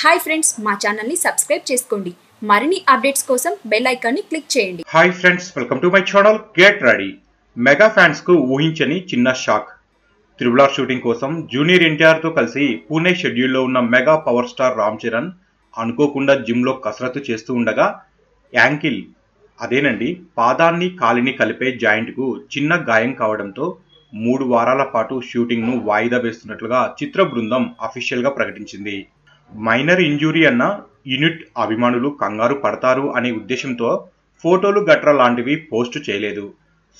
Hi friends మా ఛానల్ని subscribe చేసుకోండి. మరిన్ని అప్డేట్స్ కోసం బెల్ ఐకాన్ని క్లిక్ చేయండి. Hi friends welcome to my channel get ready. Mega ఫ్యాన్స్కు ఊహించని చిన్న షాక్. త్రిబులార్ షూటింగ్ కోసం జూనియర్ ఎన్టీఆర్తో కలిసి పూణే షెడ్యూల్లో ఉన్న mega power star Ram Charan అనుకోకుండా జిమ్లో కసరత్తు చేస్తూ ఉండగా యాంకిల్ అదేనండి పాదాన్ని కాలిని కలిపే జాయింట్కు చిన్న గాయం కావడంతో మూడు వారాల పాటు షూటింగ్ను వాయిదా వేస్తున్నట్లుగా చిత్ర బృందం అఫీషియల్గా ప్రకటించింది. మైనర్ ఇంజురీ అన్న యూనిట్ అభిమానులు కంగారు పడతారు అనే ఉద్దేశంతో ఫోటోలు గట్రా లాంటివి పోస్టు చేయలేదు.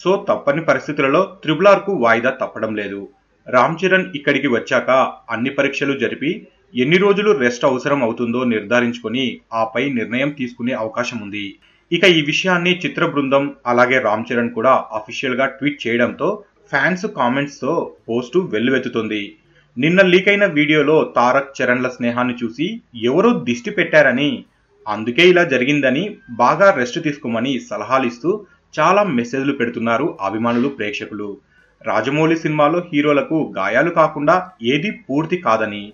సో తప్పని పరిస్థితులలో త్రిబులార్కు వాయిదా తప్పడం లేదు. రామ్ చరణ్ ఇక్కడికి వచ్చాక అన్ని పరీక్షలు జరిపి ఎన్ని రోజులు రెస్ట్ అవసరం అవుతుందో నిర్ధారించుకొని ఆపై నిర్ణయం తీసుకునే అవకాశం ఉంది. ఇక ఈ విషయాన్ని చిత్ర బృందం అలాగే రామ్ చరణ్ కూడా అఫీషియల్గా ట్వీట్ చేయడంతో ఫ్యాన్స్ కామెంట్స్తో పోస్టు వెల్లువెత్తుతుంది. నిన్న లీక్ అయిన వీడియోలో తారక్ చరణ్ల స్నేహాన్ని చూసి ఎవరో దిష్టి పెట్టారని అందుకే ఇలా జరిగిందని బాగా రెస్ట్ తీసుకోమని సలహాలు ఇస్తూ చాలా మెసేజ్లు పెడుతున్నారు అభిమానులు ప్రేక్షకులు. రాజమౌళి సినిమాలో హీరోలకు గాయాలు కాకుండా ఏది పూర్తి కాదని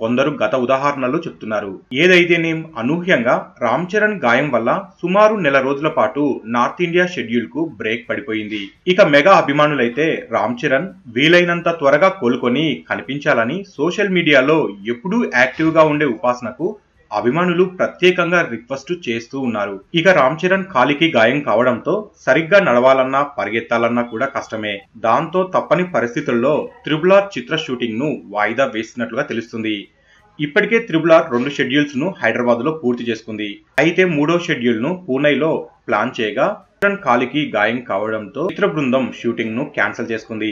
కొందరు గత ఉదాహరణలు చెప్తున్నారు. ఏదైతేనేం అనూహ్యంగా రామ్ చరణ్ గాయం వల్ల సుమారు నెల రోజుల పాటు నార్త్ ఇండియా షెడ్యూల్కు బ్రేక్ పడిపోయింది. ఇక మెగా అభిమానులైతే రామ్ చరణ్ వీలైనంత త్వరగా కోలుకొని కనిపించాలని సోషల్ మీడియాలో ఎప్పుడూ యాక్టివ్గా ఉండే ఉపాసనకు అభిమానులు ప్రత్యేకంగా రిక్వెస్ట్ చేస్తూ ఉన్నారు. ఇక రామ్ చరణ్ కాలికి గాయం కావడంతో సరిగ్గా నడవాలన్నా పరిగెత్తాలన్నా కూడా కష్టమే. దాంతో తప్పని పరిస్థితుల్లో త్రిబులార్ చిత్ర షూటింగ్ను వాయిదా వేసినట్లుగా తెలుస్తుంది. ఇప్పటికే త్రిబులార్ రెండు షెడ్యూల్స్ను హైదరాబాద్లో పూర్తి చేసుకుంది. అయితే మూడో షెడ్యూల్ను పూణేలో ప్లాన్ చేయగా చరణ్ కాలికి గాయం కావడంతో చిత్ర బృందం షూటింగ్ను క్యాన్సిల్ చేసుకుంది.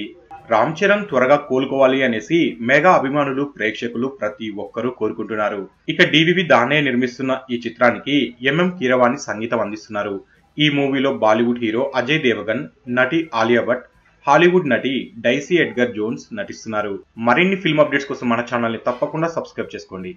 రామ్ చరణ్ త్వరగా కోలుకోవాలి అనేసి మెగా అభిమానులు ప్రేక్షకులు ప్రతి ఒక్కరూ కోరుకుంటున్నారు. ఇక డివివి దానే నిర్మిస్తున్న ఈ చిత్రానికి ఎంఎం కీరవాణి సంగీతం అందిస్తున్నారు. ఈ మూవీలో బాలీవుడ్ హీరో అజయ్ దేవగన్ నటి ఆలియా భట్ హాలీవుడ్ నటి డైసీ ఎడ్గర్ జోన్స్ నటిస్తున్నారు. మరిన్ని ఫిల్మ్ అప్డేట్స్ కోసం మన ఛానల్ని తప్పకుండా సబ్స్క్రైబ్ చేసుకోండి.